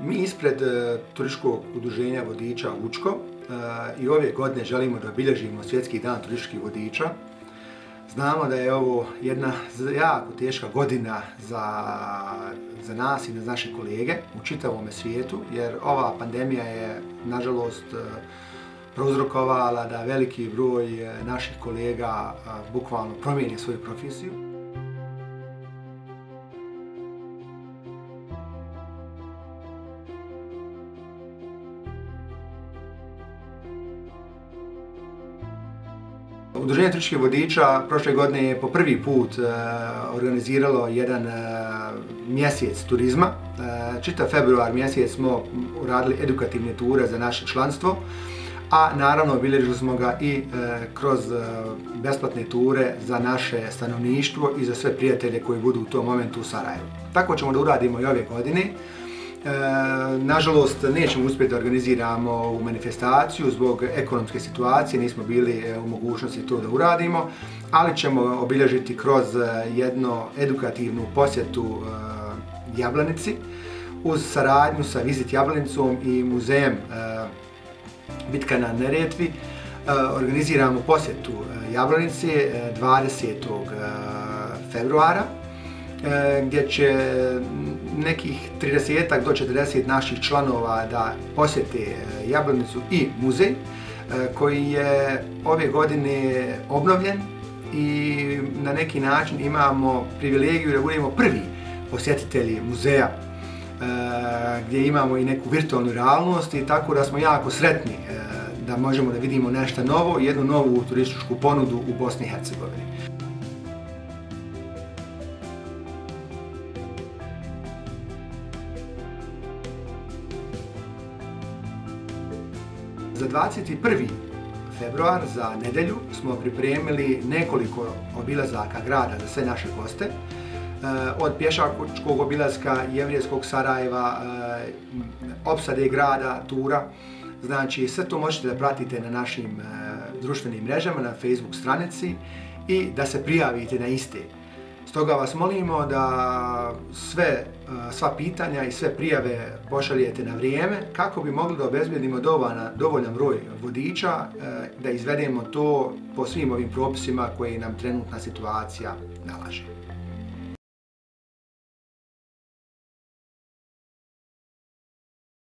Mi ispred e, turističkog udruženja vodiča Učko e, i ove godine želimo da obilježimo Svjetski dan turističkih vodiča. Znamo da je ovo jedna jako teška godina za, za nas i za naše kolege u čitavom svijetu, jer ova pandemija je, nažalost, e, prouzrokovala da veliki broj naših kolega bukvalno promijeni svoju profesiju. Udruženje turističkih vodiča prošle godine je po prvi put e, organiziralo jedan e, mjesec turizma. E, čita čitav februar mjesec smo uradili edukativne ture za naše članstvo, a naravno obilježili smo ga i kroz besplatne ture za naše stanovništvo i za sve prijatelje koji budu u tom momentu u Sarajevu. Tako ćemo da uradimo i ove godine. E, nažalost, nećemo uspjeti da organiziramo u manifestaciju zbog ekonomske situacije, nismo bili e, u mogućnosti to da uradimo, ali ćemo obilježiti kroz e, jedno edukativnu posjetu e, Jablanici uz saradnju sa Vizit Jablanicom i muzejem Bitka na Neretvi. Organiziramo posjetu e, Jablanici 20. Februara gdje će nekih 30 do 40 naših članova da posjete e, Jablanicu i muzej e, koji je ove godine obnovljen i na neki način imamo privilegiju da budemo prvi posjetitelji muzeja e, gdje imamo i neku virtualnu realnost i tako da smo jako sretni da možemo da vidimo nešto novo, jednu novu turističku ponudu u Bosni i Hercegovini. Za 21. februar, za nedelju, smo pripremili nekoliko obilazaka grada za sve naše goste. E, od pješačkog obilazka Jevrijskog Sarajeva, e, opsade grada, tura. Znači, sve to možete da pratite na našim e, društvenim mrežama, na Facebook stranici i da se prijavite na iste. Stoga vas molimo da sve, e, sva pitanja i sve prijave pošaljete na vrijeme kako bi mogli da obezbjedimo dovoljan broj vodiča e, da izvedemo to po svim ovim propisima koje nam trenutna situacija nalaže.